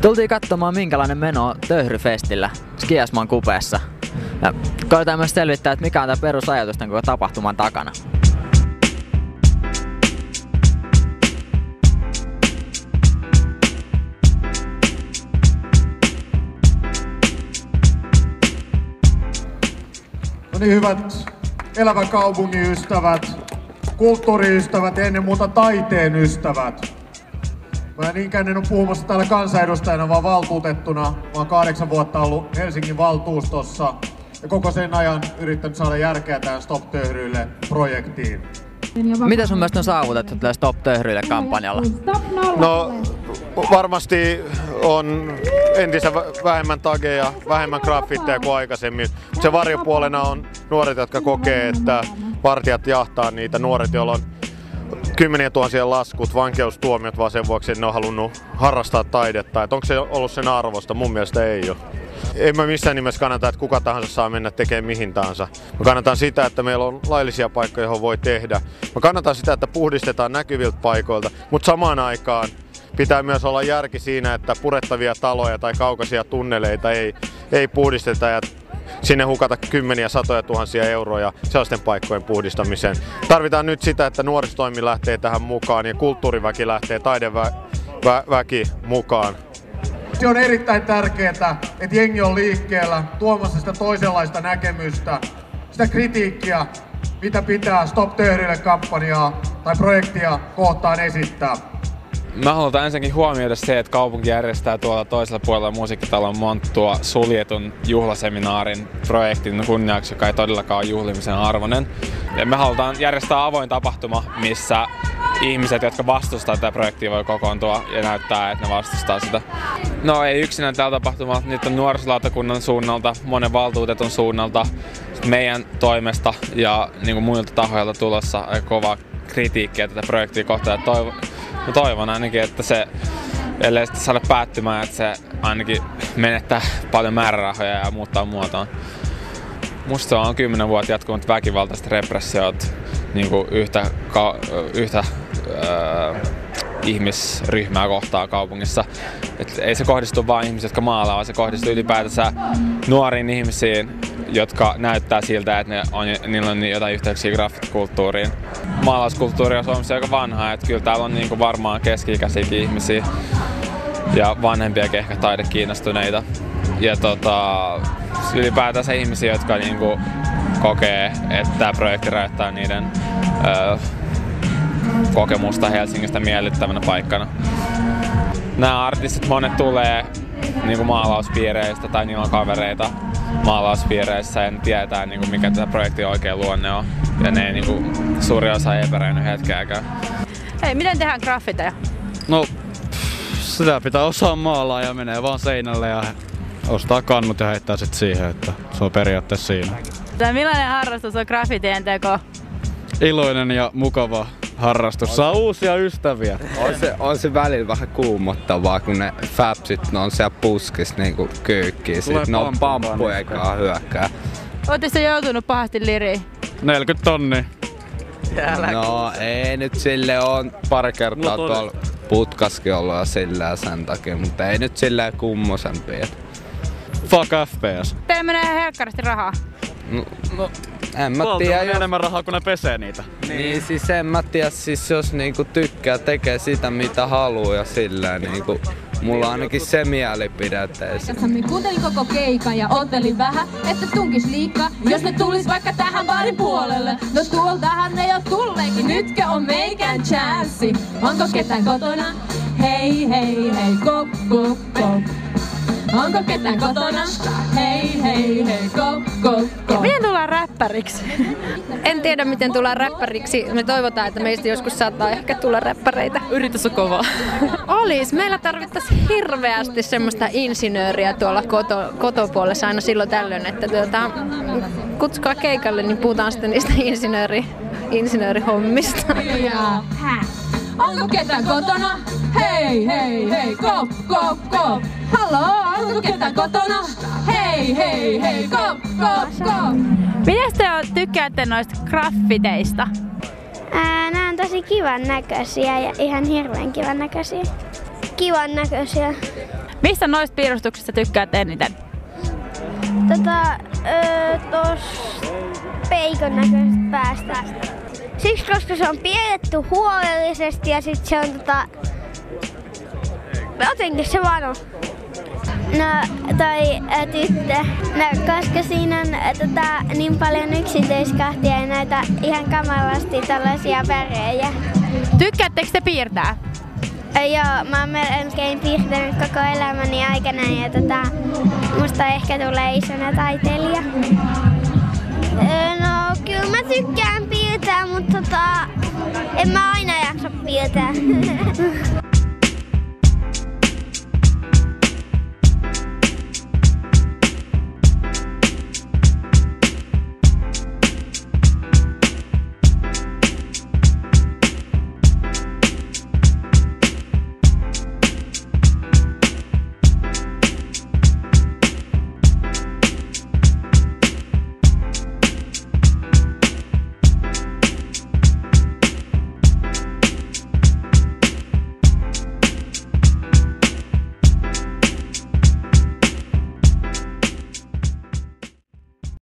Tultiin katsomaan minkälainen meno on Töyhryfestillä Skiasman kupeessa. Ja koetaan myös selvittää, että mikä on tämä perusajatus tämän koko tapahtuman takana. No niin, hyvät elävän kaupungin ystävät, kulttuuriystävät ennen muuta taiteen ystävät. Mä niinkään en ole puhumassa täällä kansanedustajana, vaan valtuutettuna. Mä oon kahdeksan vuotta ollut Helsingin valtuustossa ja koko sen ajan yrittänyt saada järkeä tähän Stop Töyhryille projektiin. Mitä sun mielestä on saavutettu tällä Stop Töyhryille kampanjalla? No varmasti on entistä vähemmän tageja, vähemmän graffitteja kuin aikaisemmin. Se varjopuolena on nuoret, jotka kokee, että vartijat jahtaa niitä nuoret, joilla on kymmeniä tuhansia laskut, vankeustuomiot vaan sen vuoksi, ne on halunnut harrastaa taidetta. Et onko se ollut sen arvosta? Mun mielestä ei ole. En mä missään nimessä kannata, että kuka tahansa saa mennä tekemään mihin tahansa. Mä kannatan sitä, että meillä on laillisia paikkoja, johon voi tehdä. Mä kannatan sitä, että puhdistetaan näkyviltä paikoilta, mutta samaan aikaan pitää myös olla järki siinä, että purettavia taloja tai kaukaisia tunneleita ei, ei puhdisteta ja sinne hukata kymmeniä satoja tuhansia euroja sellaisten paikkojen puhdistamiseen. Tarvitaan nyt sitä, että nuorisotoimi lähtee tähän mukaan ja kulttuuriväki lähtee, taideväki mukaan. Se on erittäin tärkeää, että jengi on liikkeellä tuomassa sitä toisenlaista näkemystä, sitä kritiikkiä, mitä pitää Stop Töhrille kampanjaa tai projektia kohtaan esittää. Mä haluan ensinnäkin huomioida se, että kaupunki järjestää tuolla toisella puolella musiikkitalon Monttua suljetun juhlaseminaarin projektin kunniaksi, joka ei todellakaan ole juhlimisen arvoinen. Ja me halutaan järjestää avoin tapahtuma, missä ihmiset, jotka vastustaa tätä projektia, voi kokoontua ja näyttää, että ne vastustaa sitä. No ei yksinään tällä tapahtumalla, nyt on nuorisolautakunnan suunnalta, monen valtuutetun suunnalta, meidän toimesta ja niin kuin muilta tahoilta tulossa kova kritiikkiä tätä projektia kohtaan. Mä toivon ainakin, että se, ellei sitten saada päättymään, että se ainakin menettää paljon määrärahoja ja muuttaa muotoon. Musta on kymmenen vuotta jatkunut väkivaltaiset repressiot niin kuin yhtä, ka, yhtä öö, ihmisryhmää kohtaa kaupungissa. Et ei se kohdistu vain ihmisiin, jotka maalaa, vaan se kohdistuu ylipäätänsä nuoriin ihmisiin, jotka näyttää siltä, että ne on, niillä on jotain yhteyksiä graffitikulttuuriin. Maalauskulttuuri on Suomessa aika vanha, että kyllä täällä on niinku varmaan keski-ikäisiäkin ihmisiä ja vanhempiakin ehkä taidekiinnostuneita. Ja tota, ylipäätänsä ihmisiä, jotka niinku kokee, että tämä projekti rajoittaa niiden öö, kokemusta Helsingistä miellyttävänä paikkana. Nämä artistit monet tulee niin kuin maalauspiireistä tai niillä on kavereita maalauspiireissä ja ne tietää niin kuin mikä tämä projekti oikein luonne on. Ja ne niin kuin, suuri osa ei epäröinyt hetkeäkään. Hei, miten tehdään graffiteja? No, sitä pitää osaa maalaa ja menee vaan seinälle ja ostaa kannut ja heittää sit siihen, että se on periaatteessa siinä. Tai millainen harrastus on graffitien teko? Iloinen ja mukava harrastus. Saa uusia ystäviä. On se, on se välillä vähän kuumottavaa, kun ne fapsit ne on siellä puskis niinku kyykkii. Sit ne on pamppuja hyökkää. Ootte se joutunut pahasti liriin? 40 tonni. No ei nyt sille on pari kertaa No, tuolla putkaskin ollut ja sillä sen takia, mutta ei nyt silleen kummosempia. Fuck FPS. Teillä menee helkkaristi rahaa. No, no en mä tiedä, menee jos... enemmän rahaa kuin ne pesee niitä. Niin siis en mä tiedä, siis jos niinku tykkää, tekee sitä mitä haluaa ja sillä niinku... Mulla on ainakin se mielipide, että ei se... Kuuntelin koko keikan ja ootelin vähän, että tunkis liikaa, jos ne tulis vaikka tähän baarin puolelle. No tuoltahan ne jo tulleekin, nytkö on meikän chanssi? Onko ketään kotona? Hei hei hei, kop kop kop. Onko ketään kotona? Hei hei hei, kop kop kop. Miten tullaan räppäriksi? En tiedä miten tullaan räppäriksi. Me toivotaan, että meistä joskus saattaa ehkä tulla räppäreitä. Yritys on kova. Olis. Meillä tarvittaisiin hirveästi semmoista insinööriä tuolla koto, kotopuolessa aina silloin tällöin, että tuota, kutsukaa keikalle, niin puhutaan sitten niistä insinööri, insinöörihommista. Ja hä? Onko ketään kotona? Hei hei hei, kop kop kop. Haloo, onko ketään kotona? Hei hei hei, kop kop kop. Miten te tykkäätte noista graffiteista? Ää, nämä on tosi kivan näköisiä ja ihan hirveän kivan näköisiä. Kivan näköisiä. Missä noista piirustuksista tykkäät eniten? Tota, öö, tos peikon näköisestä päästä. Siksi, koska se on piirretty huolellisesti ja sit se on tota... Jotenkin se vaan on. No, toi ä, tyttö. No, koska siinä on ä, tota, niin paljon yksityiskohtia ja näitä ihan kamalasti tällaisia värejä. Tykkäättekö te piirtää? Ö, Joo, mä oon melkein piirtänyt koko elämäni aikana ja tota, musta ehkä tulee isona taiteilija. No, kyllä mä tykkään piirtää, mutta tota, en mä aina jaksa piirtää.